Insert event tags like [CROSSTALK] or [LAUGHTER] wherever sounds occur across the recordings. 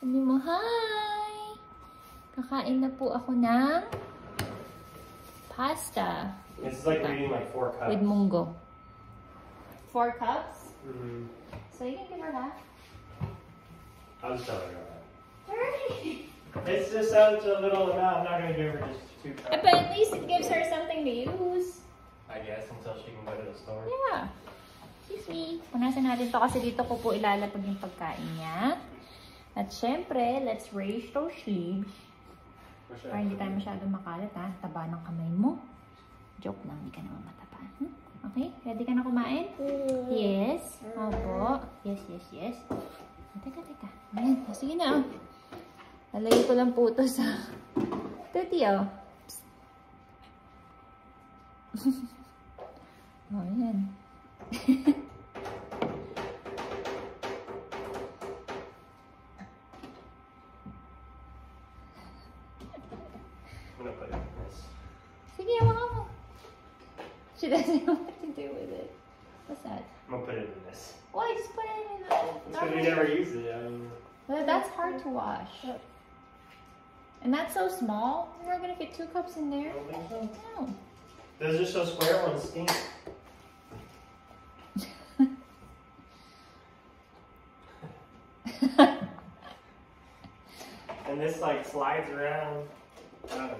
Sabi mo, hi! Kakain na po ako ng pasta It's like reading like four cups. with munggo. Four cups? Mhm. So you can give her half. I'll just tell her that. Hurry! It's just such a little amount. I'm not gonna give her just two cups. But at least it gives her something to use. I guess until she can go to the store. Yeah. Excuse me. Punasan natin to kasi dito ko po ilalapag yung pagkain niya. At syempre, let's raise those sleeves. Para hindi tayo masyadong makalat ha. Taba ng kamay mo. Joke lang, hindi ka naman mataba. Hmm? Okay? Ready ka na kumain? Yes. Opo. Yes, yes, yes. Ah, Teka, teka. Ayan. Ah, Sige na oh. Lalagay ko lang po ito sa... Tuti oh. Psst. [LAUGHS] oh, ayan. [LAUGHS] [LAUGHS] doesn't know what to do with it. What's that? I'm gonna put it in this. Why? Just put it in the... Because we never use it. I mean, Well, that's hard to wash. And that's so small. We're not gonna fit two cups in there. so. No. Those are so square ones stink. [LAUGHS] And this like slides around. I don't know.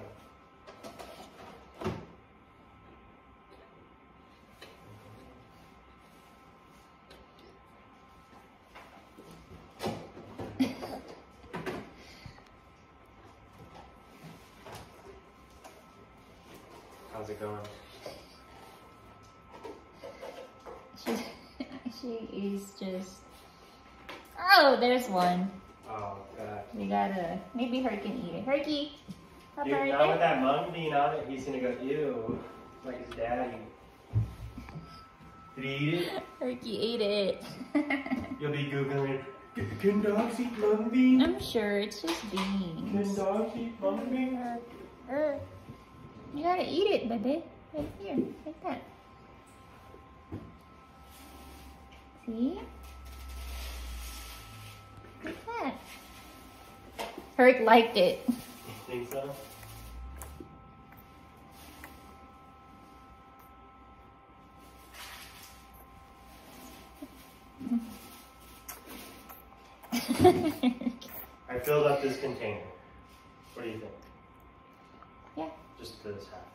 How's it going? She, she is just. Oh, there's one. Oh god. We gotta. Maybe her can eat it. Herky. Papa, Dude, right not with that mung bean on it, he's gonna go, ew. Like his daddy. Did he eat it? Herky ate it. [LAUGHS] You'll be Googling, can dogs eat mung bean? I'm sure it's just beans. Can beans. dogs eat mung bean? Er, You gotta eat it, baby. Right here, like that. See? Like that. Herc liked it. Think so? [LAUGHS] I filled up this container. What do you think? Yeah. Just this half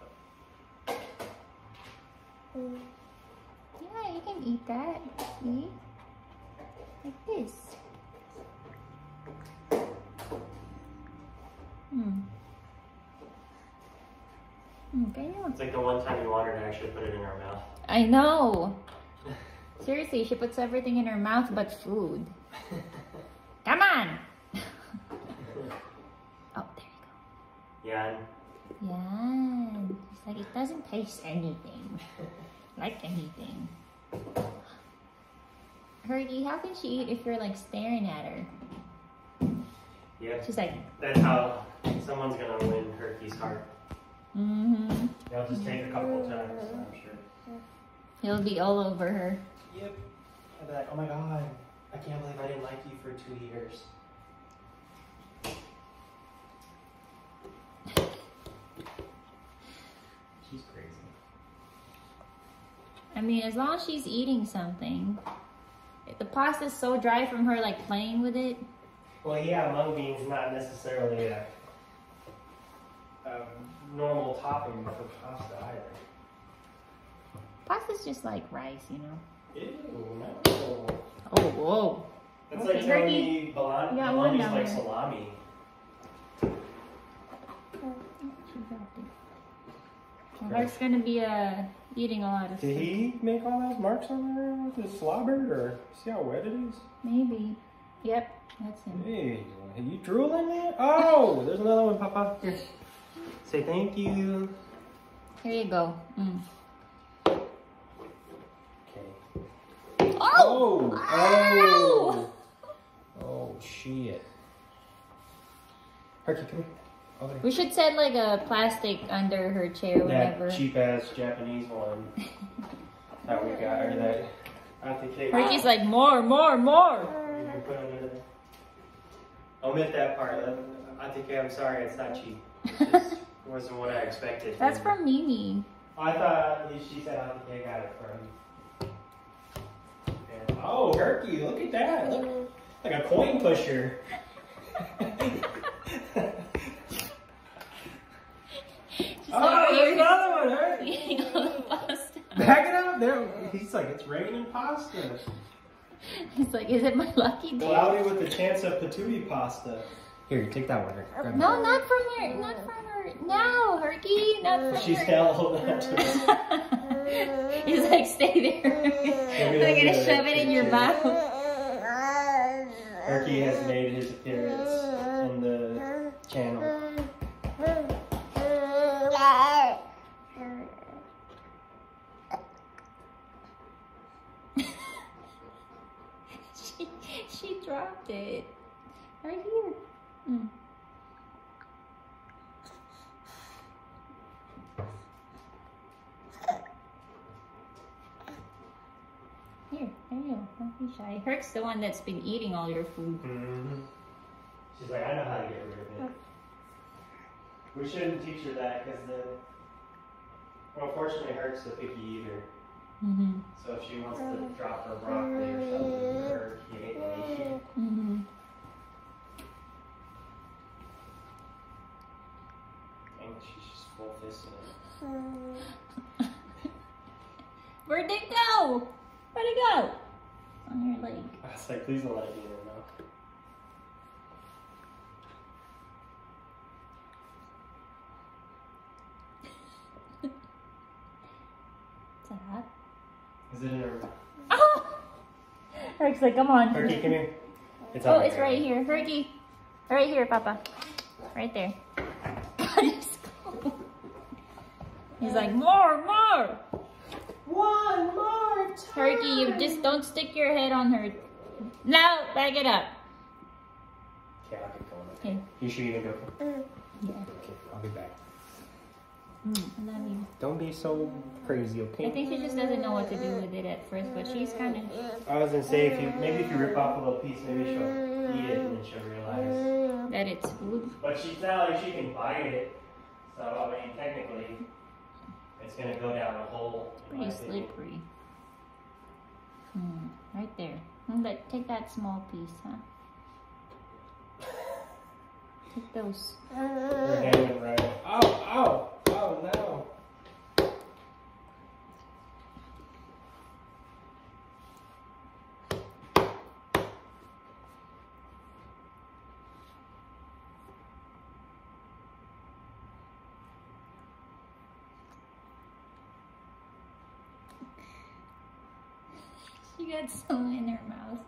up. Yeah, you can eat that. See? Like this. Hmm. Okay. It's like the one time you want her to actually put it in her mouth. I know. [LAUGHS] Seriously, she puts everything in her mouth but food. Come on. [LAUGHS] oh, there you go. Yeah. It's like it doesn't taste anything. [LAUGHS] like anything. Herky, how can she eat if you're like staring at her? yeah. She's like, That's how someone's gonna win Herky's heart. mm-hmm. They'll just take a couple times, I'm sure. He'll be all over her. Yep. I'd be like, oh my god, I can't believe I didn't like you for two years. She's crazy. I mean, as long as she's eating something. If the pasta's so dry from her like playing with it, Well, yeah, mung beans not necessarily a, a normal topping for pasta either. pasta's just like rice, you know. Ew, no. Oh, whoa. That's Okay, like telling me bologna, You one bologna's down like there. salami. She. Well, Mark's gonna be uh, eating a lot of Did he make all those marks on there with his slobber, or see how wet it is? Maybe. Yep, that's him. Hey, are you drooling there? Oh, there's another one, Papa. Here. Say thank you. Here you go. Mm. Okay. Oh! Oh! Oh, shit. Herky, come here. There. We should set like a plastic under her chair whenever. That cheap ass Japanese one [LAUGHS] that we got, or that I think they Herky's like, more, more, more. You can put under there. Oh, omit that part. Uh, I think I'm sorry, it's not cheap. It just [LAUGHS] wasn't what I expected. That's from Mimi. I thought she said I think I got it from. Oh, Herky, look at that. Look, like a coin pusher. [LAUGHS] oh, like, there's another one, Herky. eating all the pasta. Back it up. There, he's like, it's raining pasta. He's like, is it my lucky day? Cloudy with the chance of patootie pasta. Here, take that one. Herky. Grab No, not from her. Not from her. No, Herky, not that. from She's her. held that to her. He's like, stay there. I'm gonna shove it in your mouth. Herky has made his appearance in the channel. she, she dropped it. Right here. Mm. Here, there you go. Don't be shy. Herc's the one that's been eating all your food. Mhm. She's like, I know how to get rid of it. We shouldn't teach her that because then, well, fortunately, Herc's the picky eater. Mm-hmm. So if she wants to drop her broccoli or something, or he ain't gonna eat it. Mm-hmm. And she's just full fisted it. [LAUGHS] Where'd it go? Where'd it go? On your leg. I was like, please don't let it be in her mouth. Is that hot? Is it in her mouth? Oh! Herc's like, come on. Herky, come here. It's Oh, it's right here. Herky. Right here, Papa. Right there. [LAUGHS] He's like, more, more. One more time. Herky, you just don't stick your head on her. No, back it up. Okay, I'll get going. Okay. You should even go. Yeah. Uh, okay, I'll be back. Don't be so crazy, okay? I think she just doesn't know what to do with it at first, but she's kind of. I was gonna say if you maybe if you rip off a little piece, maybe she'll eat it and then she'll realize. That it's food. But she's not like she can bite it, so I mean technically, it's gonna go down a hole. in my Pretty slippery. Hmm, right there. Mm, But take that small piece, huh? [LAUGHS] Take those. Her hand went right. Ow! Ow! Oh no! She got some in her mouth.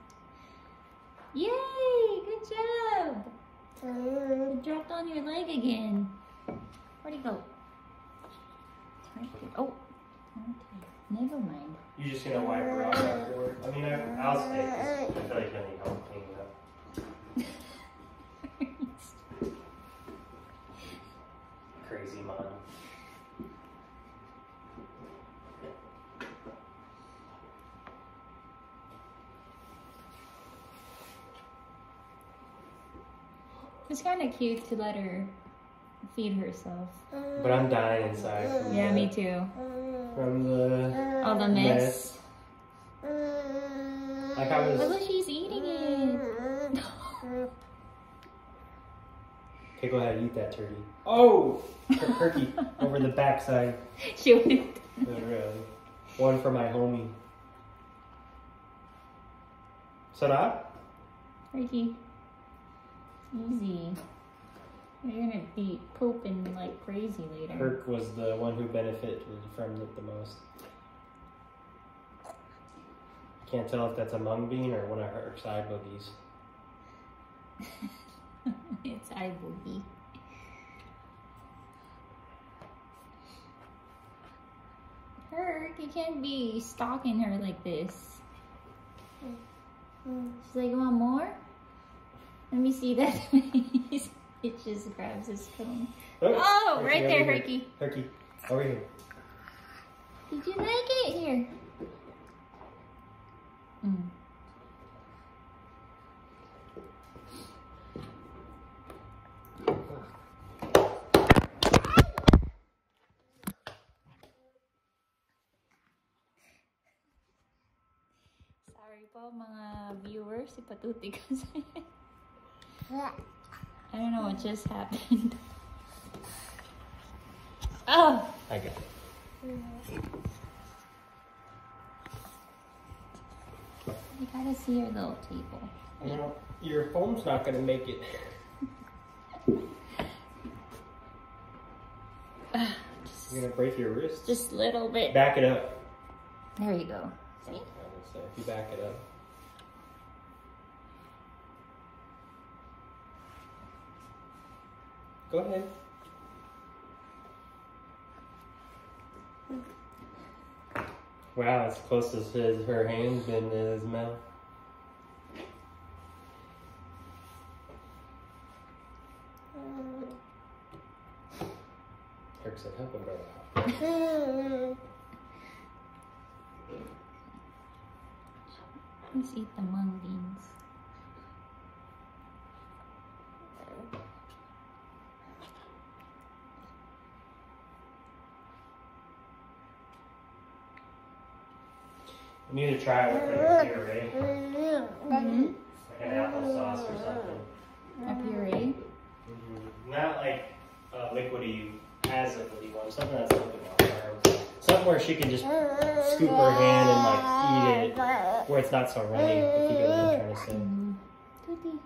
Yay! Good job! Mm-hmm. It dropped on your leg again. Where'd it go? It's right there. Oh, okay. Never mind. You're just gonna wipe her off afterward. I mean, I, I'll stay. I feel like you'll need help cleaning up. [LAUGHS] Crazy mom. it's kind of cute to let her feed herself. But I'm dying inside. From Yeah, the, me too. From the All the mess. like I was. what she's eating it. [LAUGHS] Okay, go ahead, and eat that turkey. Oh, tur- turkey [LAUGHS] over the backside. she went. Literally, one for my homie. Sarah? Ricky. Easy. You're gonna be pooping like crazy later. Herc was the one who benefited from it the most. Can't tell if that's a mung bean or one of her side boogies. [LAUGHS] it's eye boogie. Herc, you can't be stalking her like this. Mm-hmm. She's like, you want more? Let me see that [LAUGHS] face. It just grabs his phone. Oh, oh right there, Herky. Herky, over here. Did you like it here? Mm. Sorry po mga viewers, ipatuti ko sa'yo. [LAUGHS] I don't know what just happened. [LAUGHS] Oh! I got it. You gotta see your little table. You know, your phone's not gonna make it. Just, [SIGHS] You're gonna break your wrist. just a little bit. back it up. There you go. See? I would say if you back it up. Go ahead. Wow, as close as his, her hand's been to his mouth. Eric said, help him brother out. Let's eat the mung beans. You need to try it with like a puree, Mm-hmm. like an applesauce or something. A puree. Mm-hmm. Not like a liquidy, as liquidy one, something that's a little bit. Something where she can just scoop her hand and like eat it, where it's not so runny, if you get what I'm trying to say. Mm. Tootie.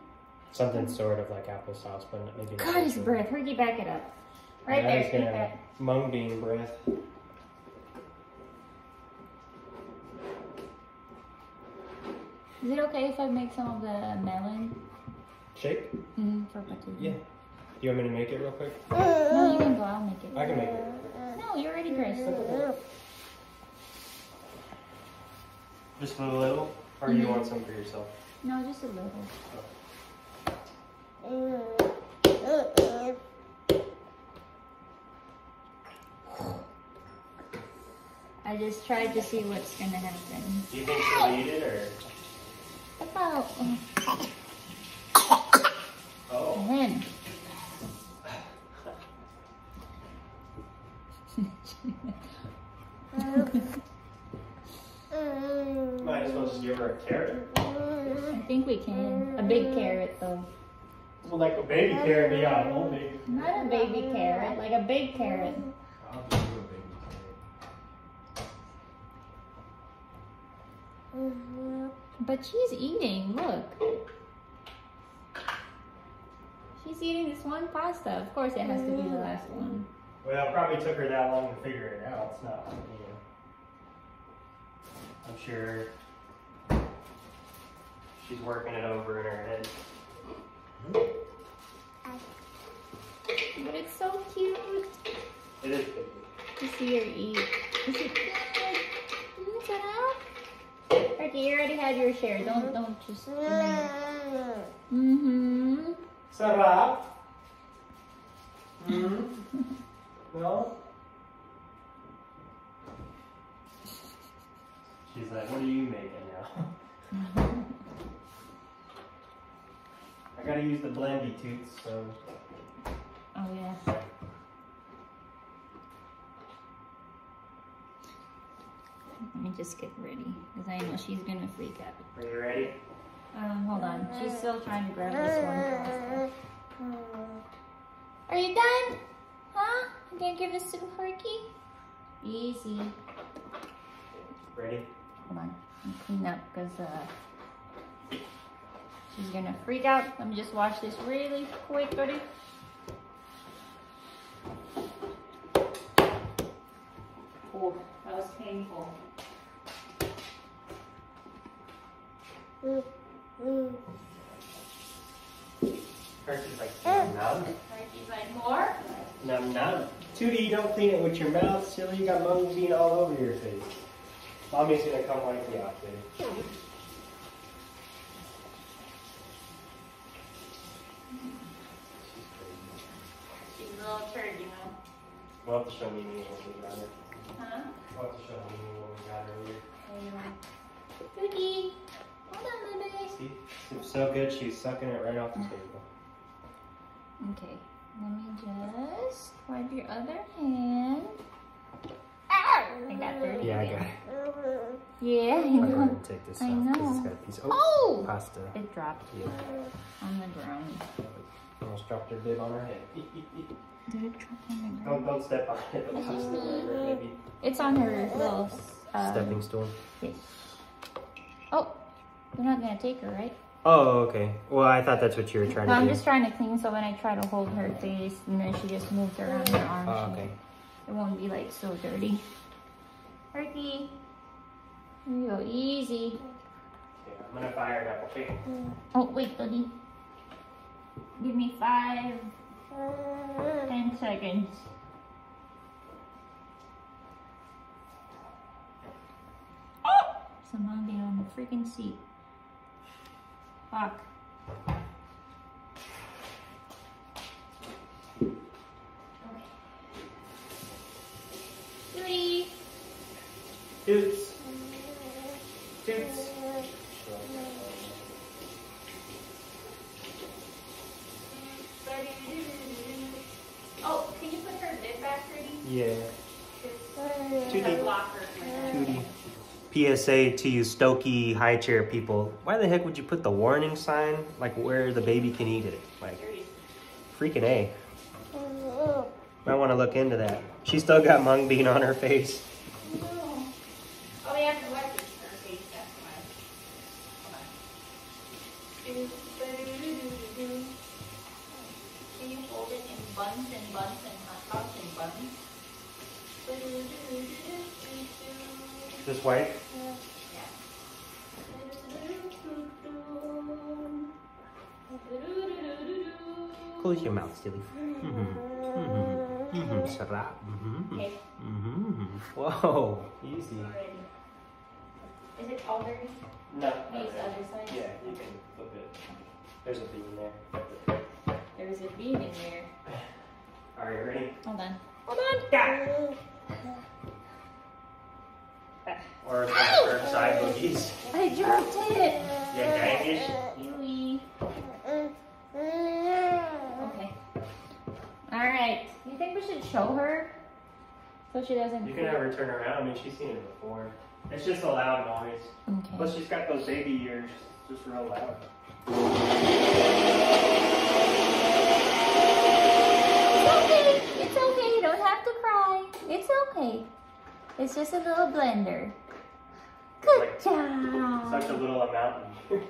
Something sort of like applesauce, but maybe not. God, his breath. Herky, back it up. Right Now there. he's gonna have mung bean breath. Is it okay if I make some of the melon Shake? mm, for Patootie? Yeah. Do you want me to make it real quick? No, you can go. I'll make it. I can make it. No, you're already dressed. Just a little? Or do you Mhm. want some for yourself? No, just a little. I just tried to see what's gonna happen. Do you think she'll eat it or? About um, Oh. then. [LAUGHS] Um, Might as well just give her a carrot. I think we can. A big carrot though. Well, like a baby carrot, yeah, baby. Not a baby carrot, like a big carrot. But she's eating, look. She's eating this one pasta. Of course, it has to be the last one. Well, it probably took her that long to figure it out. It's not, you know. I'm sure she's working it over in her head. Already had your share. Don't, don't just. Mm-hmm. Sarah? Hmm? No? She's like, what are you making now? [LAUGHS] I gotta use the blendy toots, so. Oh yeah. Let me just get ready because I know she's gonna freak out. Are you ready? Um, hold on. She's still trying to grab this one. Are you done? Huh? You gonna give this to Herky? Easy. Ready? Hold on. Let me clean up because uh, she's gonna freak out. Let me just wash this really quick, buddy. Oh, that was painful. Hershey's like, eh. num num. Herky's like, more? Num num. Tootie, you don't clean it with your mouth, silly. You got mung bean all over your face. Mommy's gonna come wipe you out, baby. She's a little turd, you know. We'll have to show me when we got her. Huh? We'll have to show me when we got her here. Cookie. Hold on, baby. See? It's so good, she's sucking it right off the table. Okay, let me just wipe your other hand. I got 30. Yeah, I got it. Yeah, I I'll go ahead take this I off because know. it's got a piece of Oh! pasta. It dropped Yeah. on the ground. Almost dropped her bib on her head. [LAUGHS] Did it drop on the ground? don't, don't step on it. It's just the river, maybe. It's on her little um, Stepping stool. Yes. You're not gonna take her, right? Oh, okay. Well, I thought that's what you were trying to. No, to I'm do. just trying to clean so when I try to hold her face and then she just moves around her arm, Oh, she- okay. it won't be like so dirty. Turkey. You go, easy. Yeah, I'm gonna fire it up, okay? Oh, wait, buddy. Give me five, ten seconds. Oh! Somehow they on the freaking seat. Fuck. Okay. Three. Toots. Toots. Oh, can you put her lid back, Rudy? Yeah. It's Tootie. a blocker for her. Tootie. PSA to you Stokke high chair people. Why the heck would you put the warning sign like where the baby can eat it? Like freaking A. Uh-huh. Might want to look into that. She still got mung bean on her face. Close your mouth, silly. Mm-hmm. Mm-hmm. Mm-hmm. Sarap. Mm-hmm. Okay, Mm-hmm. Whoa. Easy. Is it all dirty? No. Use the other side? Yeah, you can flip it. There's a bean there. There's a bean in there. Are you ready? Hold on. Hold on. Yeah. Or for side boogies. I dropped it. Yeah, dangish. Ewy. Show her so she doesn't? You can have her turn around. I mean, she's seen it before. It's just a loud noise. Okay. Plus, she's got those baby ears. Just real loud. It's okay. It's okay. You don't have to cry. It's okay. It's just a little blender. Good Like- job. Such a little amount. [LAUGHS]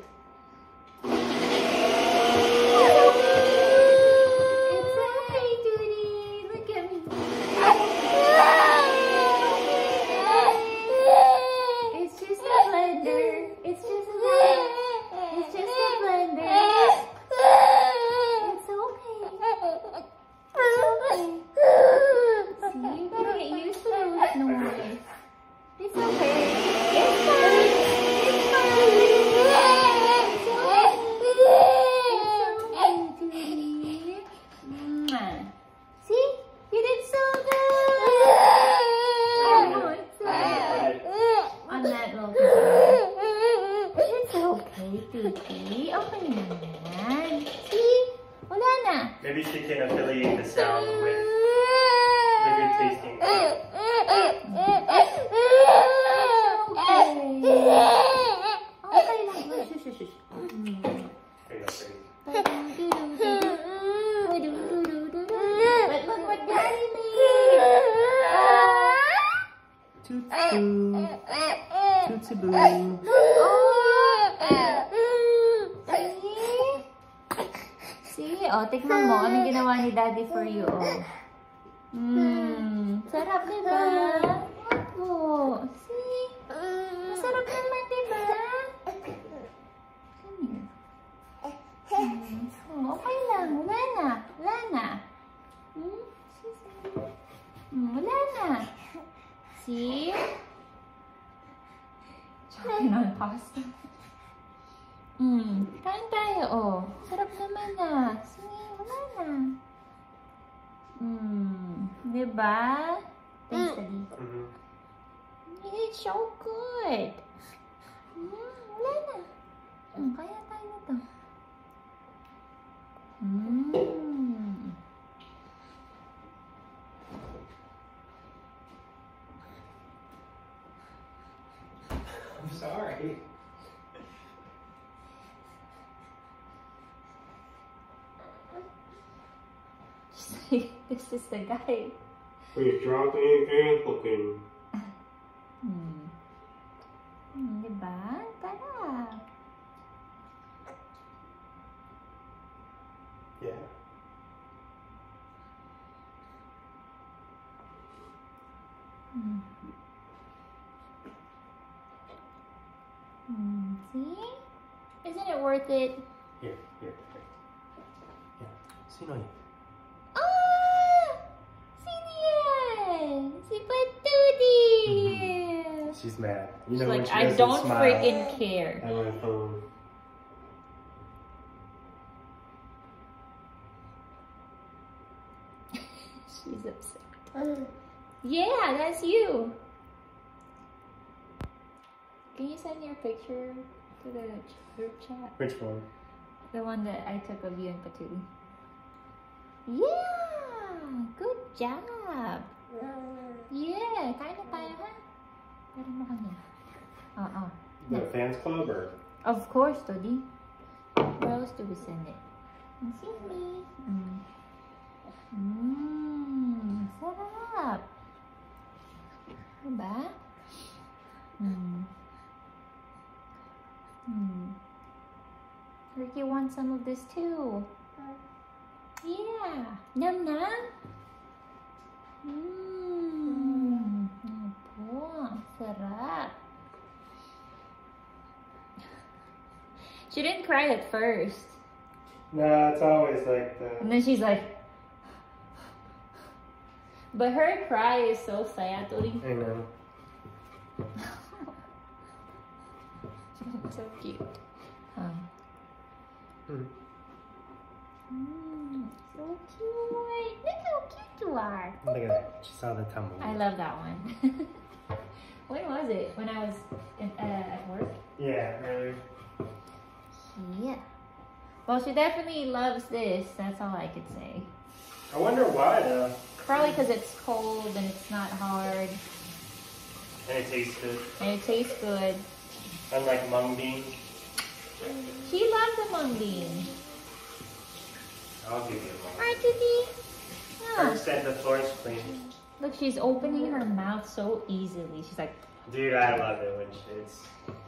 tikman mo. Ano ginawa ni Daddy for you? Oh. [LAUGHS] Mmm. Sarap, diba? things mm. Mm -hmm. It's so good. Mm, mm. Mm. I'm sorry. [LAUGHS] this is the guy. Please drop anything cooking. Hmm. Hmm, diba? Tara. Yeah. Hmm. Hmm, see? Isn't it worth it? Here, here, here. Yeah. Sino yun? She's mad. You She's know when like, she I don't smile freaking care. at my phone. [LAUGHS] She's upset. Mm. Yeah, that's you. Can you send your picture to the group chat? Which one? The one that I took of you and Patuli. Yeah! Good job! Mm. Yeah! Kain na tayo, ha? Pero mo kanya. Oo. The fans club or? Of course, Todi. Where else do we send it? See me. Mm. Mmm, sarap. Diba? Mm. Mm. Ricky wants some of this too. Yeah. Num num. Mmm. Sarap. She didn't cry at first. No, it's always like that. And then she's like, but her cry is so sad, Tori. I know. [LAUGHS] so cute. Um, Hmm. mm, so cute. Look how cute you are. Look at that. She saw the tumble. I love that one. [LAUGHS] when was it? When I was in, uh, at work? Yeah, earlier. Yeah. Well, she definitely loves this. That's all I could say. I wonder why though. Probably because it's cold and it's not hard And it tastes good. and it tastes good. Unlike mung bean. She loves the mung bean. I'll give you a mung. Right, Titi? Her Yeah. said the floor's clean. Look, she's opening her mouth so easily. She's like, Dude, I love it when shit's.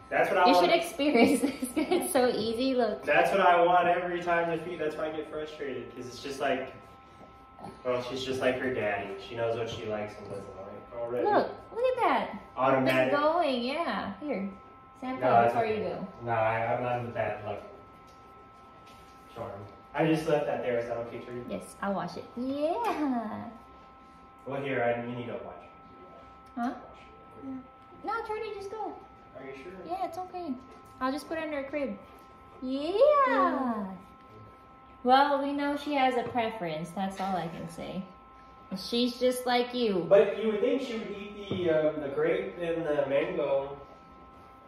That's what I you want. should experience this. [LAUGHS] it's so easy. Look. That's what I want every time to feed. That's why I get frustrated because it's just like, well, she's just like her daddy. She knows what she likes and doesn't like already. Look, look at that. Automatic. It's going, yeah. Here. Sample No, it's before okay. you go. No, I, I'm not with that like charm. I just left that there. Is that okay, Trudy? Yes, I'll wash it. Yeah. Well, here, I, you need to watch. Huh? No, Trudy, just go. Are you sure? Yeah, it's okay. I'll just put it in her crib. Yeah. Well, we know she has a preference. That's all I can say. She's just like you. But you would think she would eat the um, the grape and the mango.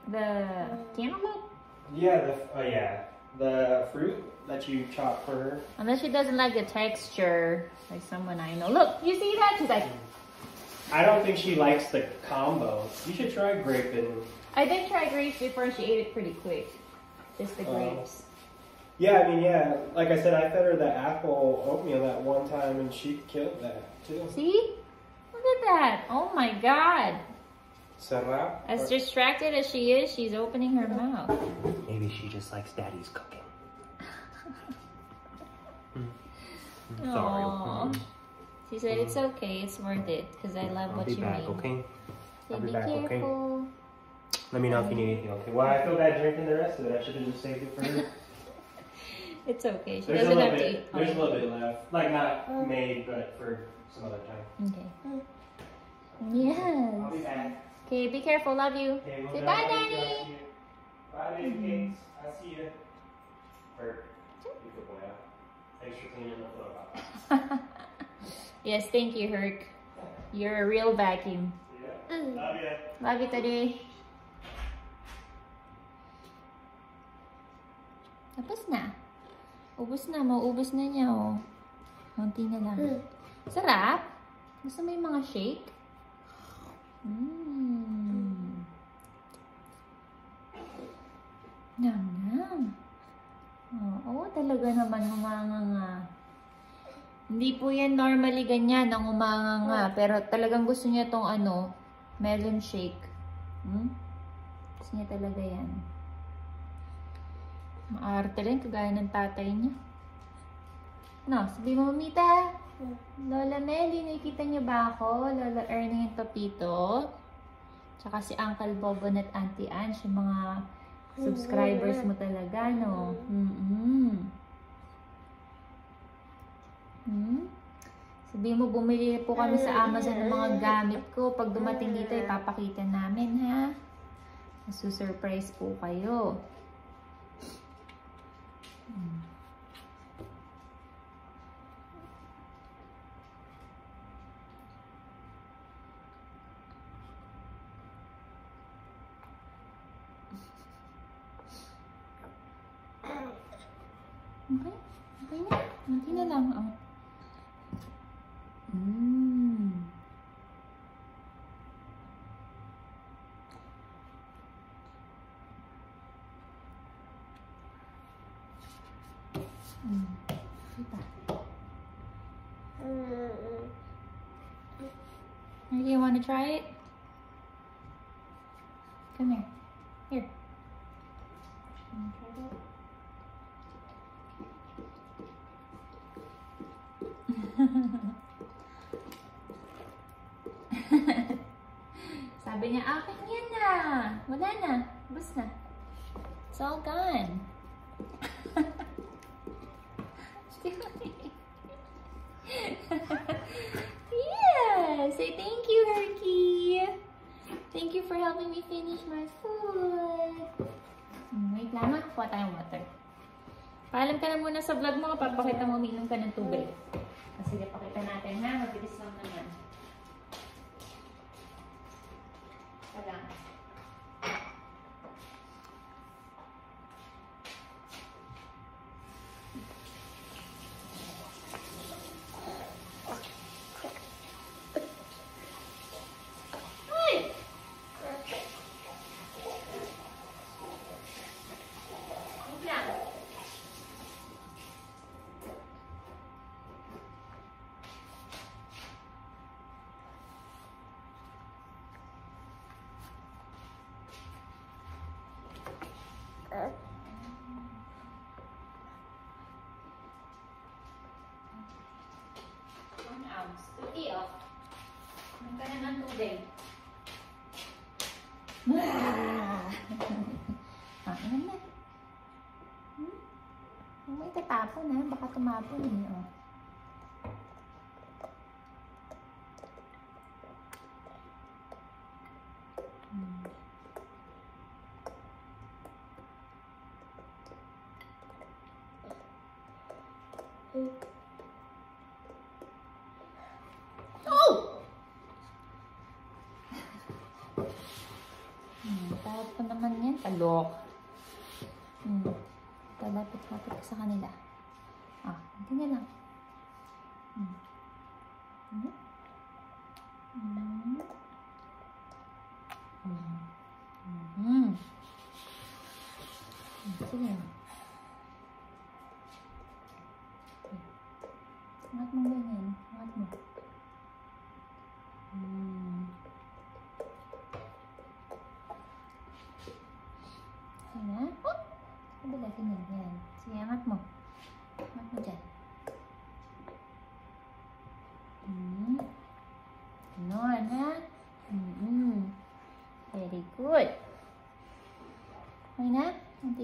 The cantaloupe? Yeah, the oh yeah, the fruit that you chop for her. Unless she doesn't like the texture, like someone I know. Look, you see that? She's like, I don't think she likes the combo. You should try grape and I did try grapes before. and She ate it pretty quick. Just the Oh. grapes. yeah. I mean, yeah. Like I said, I fed her the apple oatmeal that one time, and she killed that too. See? Look at that. Oh my god. Sarap. As distracted as she is, she's opening her mouth. Maybe she just likes daddy's cooking. [LAUGHS] Hmm. Hmm. Aw. Hmm. She said it's okay, it's worth it, because I love I'll what be you back, mean. okay? I'll be be back, okay? careful. Let me know if you need anything, okay? Well, I feel bad drinking the rest of it. I should have just saved it for her. [LAUGHS] It's okay. She There's a doesn't little have to bit. eat. There's a little bit left. Like not oh. made, but for some other time. Okay. Yes. I'll be back. Okay, be careful. Love you. Okay, we'll Say go. bye, I'll Daddy. see you. Bye, baby cakes. Mm-hmm. I'll see you. Or, you good boy. Thanks for cleaning the floor. [LAUGHS] yes, thank you, Herc. You're a real vacuum. Yeah. Mm. Love ya. Love you, Tadi. Tapos na. Ubus na. Mauubos na niya, oh. Konti na lang. Mm. Sarap. Gusto mo yung mga shake? Mmm. Nam, nam. Oo, talaga naman humanga nga. Hindi po yan normally ganyan, ang umanga nga. Pero talagang gusto niya tong ano, melon shake. Hmm? Gusto niya talaga yan. Maarte rin, kagaya ng tatay niya. No, sabi mo, Mamita. Lola Melly, nakikita niyo ba ako? Lola Ernie and Topito. Tsaka si Uncle Bobon at Auntie Ange, yung mga subscribers mo talaga, no? Mm-mm. Hmm? Sabihin mo, bumili po kami sa Amazon ng mga gamit ko. Pag dumating dito, ipapakita namin, ha? Masusurprise po kayo. Hmm. Mm. Kita. Maybe you want to try it? Come. Here. One ounce. Tootie, oh. Ang ka na ng tubig. Ah! ah, ilan na? Hmm? Huwag mo itatapon, ha? Baka tumapon, eh, oh. Oh! Hmm, tawag ko naman yan. Talok. Hmm. Talapit-lapit sa kanila. Ah, hindi na lang.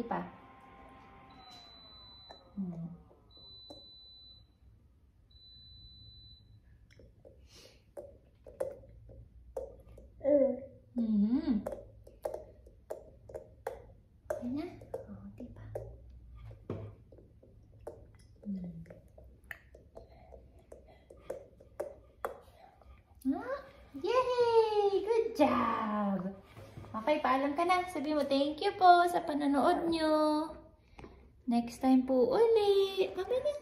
一百，嗯。Paalam ka na. Sabi mo, thank you po sa panonood nyo. Next time po uli. Bye na.